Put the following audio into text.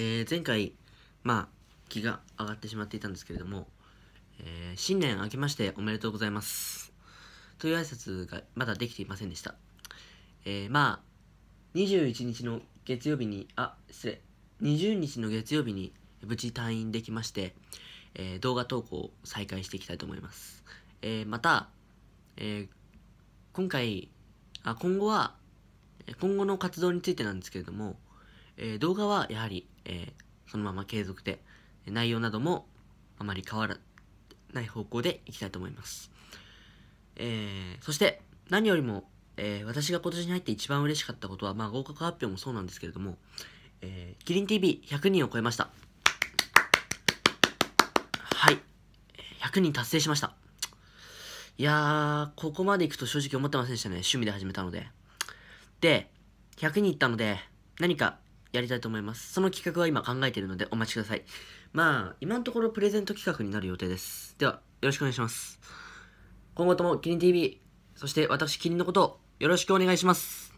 えー、前回、まあ、気が上がってしまっていたんですけれども、えー、新年明けましておめでとうございます。という挨拶がまだできていませんでした。えー、まあ、21日の月曜日に、あ、失礼、20日の月曜日に無事退院できまして、えー、動画投稿を再開していきたいと思います。えー、また、えー、今回、あ、今後は、今後の活動についてなんですけれども、えー、動画はやはり、えー、そのまま継続で、内容などもあまり変わらない方向でいきたいと思います。えー、そして、何よりも、えー、私が今年に入って一番嬉しかったことは、まあ合格発表もそうなんですけれども、えー、キリン TV100 人を超えました。はい。100人達成しました。いやー、ここまで行くと正直思ってませんでしたね。趣味で始めたので。で、100人いったので、何かやりたいと思います。その企画は今考えているのでお待ちください。まあ、今のところプレゼント企画になる予定です。では、よろしくお願いします。今後ともキリン TV、そして私キリンのことをよろしくお願いします。